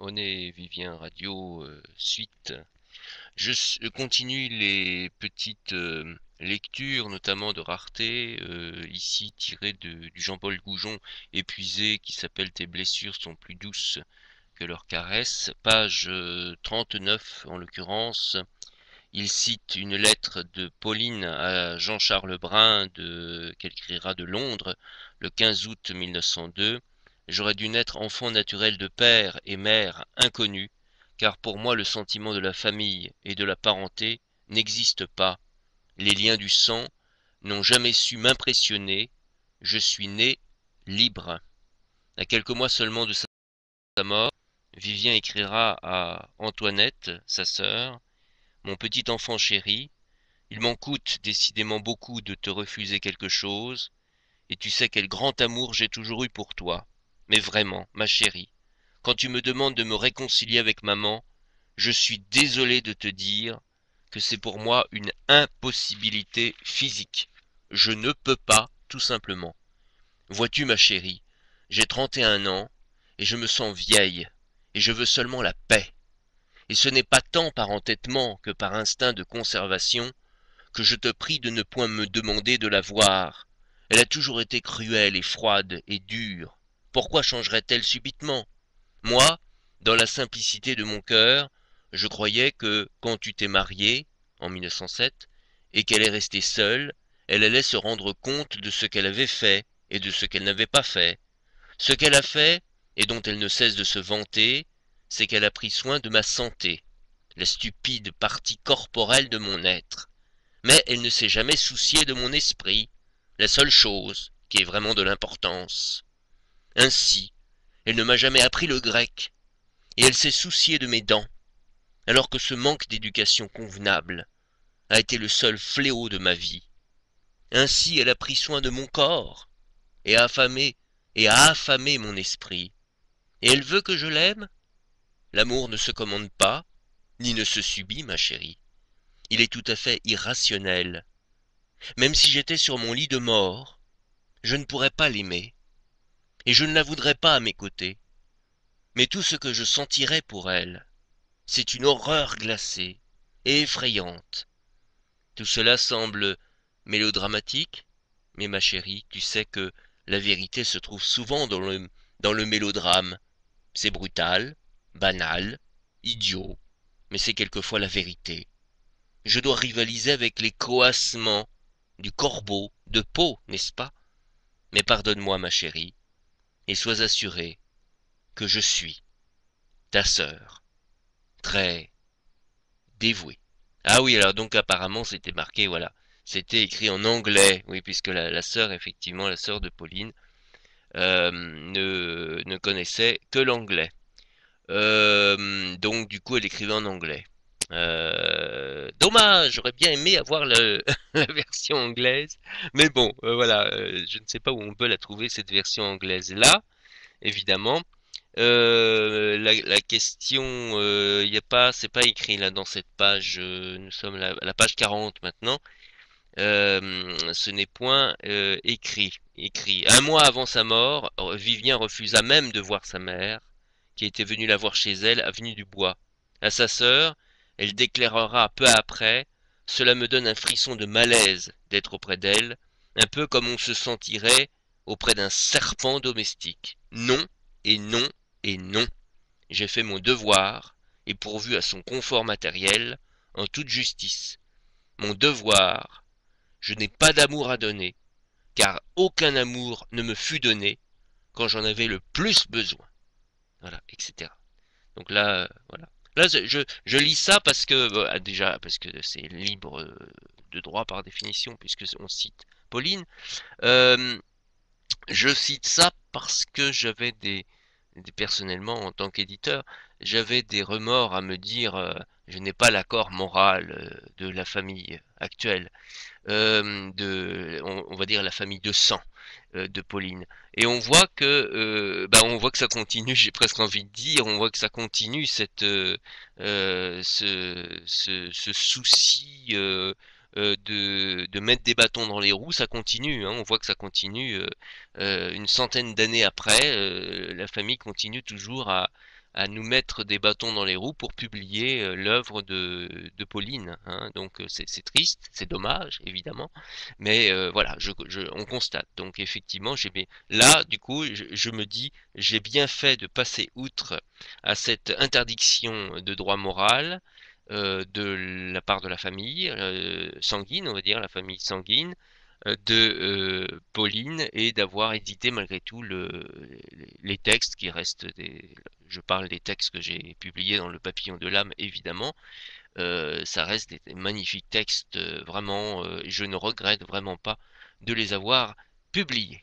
on est Vivien Radio euh, Suite. Je, continue les petites euh, lectures, notamment de rareté, euh, ici tirées du Jean-Paul Goujon, épuisé, qui s'appelle Tes blessures sont plus douces que leurs caresses. Page 39 en l'occurrence. Il cite une lettre de Pauline à Jean-Charles Brun qu'elle écrira de Londres le 15 août 1902 J'aurais dû naître enfant naturel de père et mère inconnus, car pour moi le sentiment de la famille et de la parenté n'existe pas. Les liens du sang n'ont jamais su m'impressionner. Je suis né libre. À quelques mois seulement de sa mort, Vivien écrira à Antoinette, sa sœur, Mon petit enfant chéri, il m'en coûte décidément beaucoup de te refuser quelque chose, et tu sais quel grand amour j'ai toujours eu pour toi. Mais vraiment, ma chérie, quand tu me demandes de me réconcilier avec maman, je suis désolé de te dire que c'est pour moi une impossibilité physique. Je ne peux pas, tout simplement. Vois-tu, ma chérie, j'ai trente et un ans, et je me sens vieille, et je veux seulement la paix. Et ce n'est pas tant par entêtement que par instinct de conservation que je te prie de ne point me demander de la voir. Elle a toujours été cruelle et froide et dure, pourquoi changerait-elle subitement? Moi, dans la simplicité de mon cœur, je croyais que, quand tu t'es marié, en 1907, et qu'elle est restée seule, elle allait se rendre compte de ce qu'elle avait fait et de ce qu'elle n'avait pas fait. Ce qu'elle a fait, et dont elle ne cesse de se vanter, c'est qu'elle a pris soin de ma santé, la stupide partie corporelle de mon être. Mais elle ne s'est jamais souciée de mon esprit, la seule chose qui ait vraiment de l'importance. Ainsi, elle ne m'a jamais appris le grec, et elle s'est souciée de mes dents, alors que ce manque d'éducation convenable a été le seul fléau de ma vie. Ainsi elle a pris soin de mon corps, et a affamé, et a affamé mon esprit. Et elle veut que je l'aime? L'amour ne se commande pas, ni ne se subit, ma chérie. Il est tout à fait irrationnel. Même si j'étais sur mon lit de mort, je ne pourrais pas l'aimer et je ne la voudrais pas à mes côtés. Mais tout ce que je sentirais pour elle, c'est une horreur glacée et effrayante. Tout cela semble mélodramatique, mais ma chérie, tu sais que la vérité se trouve souvent dans le, dans le mélodrame. C'est brutal, banal, idiot, mais c'est quelquefois la vérité. Je dois rivaliser avec les coassements du corbeau de peau, n'est-ce pas? Mais pardonne-moi, ma chérie, et sois assuré que je suis ta sœur, très dévouée. Ah oui, alors donc apparemment c'était marqué, voilà, c'était écrit en anglais, oui, puisque la, sœur, effectivement, la sœur de Pauline, euh, ne, ne, connaissait que l'anglais. Euh, donc du coup, elle écrivait en anglais. Euh, dommage, j'aurais bien aimé avoir la version anglaise, mais bon, euh, voilà, euh, je ne sais pas où on peut la trouver cette version anglaise là, évidemment. La, question, il a pas, c'est pas écrit là dans cette page. nous sommes à la, page 40 maintenant. ce n'est point écrit. Écrit. Un mois avant sa mort, Vivien refusa même de voir sa mère, qui était venue la voir chez elle, avenue du Bois. À sa sœur, elle déclarera peu après Cela me donne un frisson de malaise d'être auprès d'elle, un peu comme on se sentirait auprès d'un serpent domestique. Non, et non, et non. J'ai fait mon devoir, et pourvu à son confort matériel, en toute justice. Mon devoir, je n'ai pas d'amour à donner, car aucun amour ne me fut donné quand j'en avais le plus besoin. Voilà, etc. Donc là, voilà. Là, je, lis ça parce que, bah, déjà, parce que c'est libre euh, de droit par définition, puisque on cite Pauline. Euh, je cite ça parce que j'avais des, personnellement, en tant qu'éditeur, j'avais des remords à me dire, euh, je n'ai pas l'accord moral de la famille actuelle, de, on, va dire la famille de sang. Euh, de Pauline. Et on voit que, euh, bah, on voit que ça continue. J'ai presque envie de dire, on voit que ça continue cette, euh, ce, souci de, de, mettre des bâtons dans les roues, ça continue. Hein. on voit que ça continue une centaine d'années après. la famille continue toujours à, à nous mettre des bâtons dans les roues pour publier euh, l'œuvre de, de, Pauline. Hein. Donc c'est triste, c'est dommage évidemment, mais voilà, je, je, on constate. Donc effectivement, j'ai là du coup, je, je me dis, j'ai bien fait de passer outre à cette interdiction de droit moral de la part de la famille sanguine, on va dire la famille sanguine, euh, de euh, Pauline et d'avoir édité malgré tout le, les textes qui restent des, je parle des textes que j'ai publiés dans le papillon de l'âme évidemment. Euh, ça reste des, magnifiques textes vraiment je ne regrette vraiment pas de les avoir publiés